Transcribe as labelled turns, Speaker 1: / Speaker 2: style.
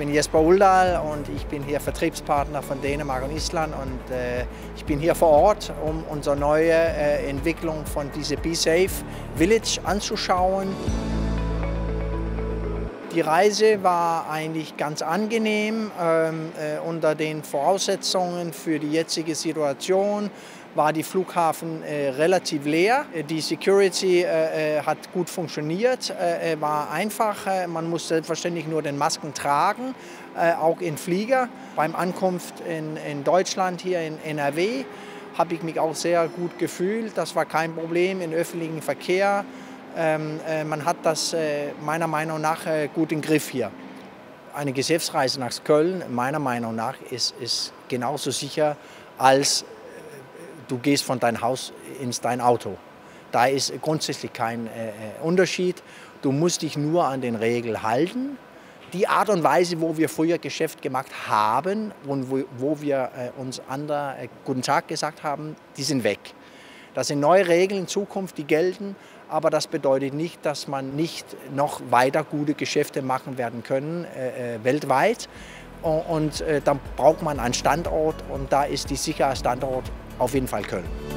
Speaker 1: bin Jesper Uldal und ich bin hier Vertriebspartner von Dänemark und Island und äh, ich bin hier vor Ort, um unsere neue äh, Entwicklung von dieser Be Safe Village anzuschauen. Die Reise war eigentlich ganz angenehm ähm, äh, unter den Voraussetzungen für die jetzige Situation war die Flughafen äh, relativ leer. Die Security äh, äh hat gut funktioniert, äh, äh, war einfach. Äh, man muss selbstverständlich nur den Masken tragen, auch in Flieger. Beim Ankunft in, in Deutschland, hier in NRW, habe ich mich auch sehr gut gefühlt. Das war kein Problem im öffentlichen Verkehr. Ähm, man hat das meiner Meinung nach gut im Griff hier. Eine Geschäftsreise nach Köln, meiner Meinung nach, ist, ist genauso sicher als du gehst von deinem Haus ins dein Auto. Da ist grundsätzlich kein äh, äh, Unterschied. Du musst dich nur an den Regeln halten. Die Art und Weise, wo wir früher Geschäft gemacht haben und wo, wo wir äh, uns andere äh, Guten Tag gesagt haben, die sind weg. Das sind neue Regeln in Zukunft, die gelten, aber das bedeutet nicht, dass man nicht noch weiter gute Geschäfte machen werden können äh, äh weltweit. Und, und dann braucht man einen Standort und da ist die Sicherheit Standort auf jeden Fall Köln.